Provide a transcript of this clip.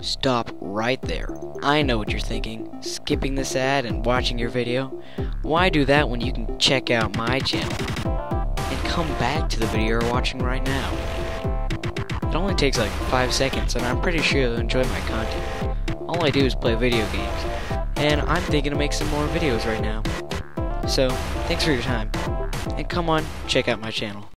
Stop right there. I know what you're thinking. Skipping this ad and watching your video? Why do that when you can check out my channel? And come back to the video you're watching right now. It only takes like 5 seconds and I'm pretty sure you'll enjoy my content. All I do is play video games. And I'm thinking to make some more videos right now. So, thanks for your time. And come on, check out my channel.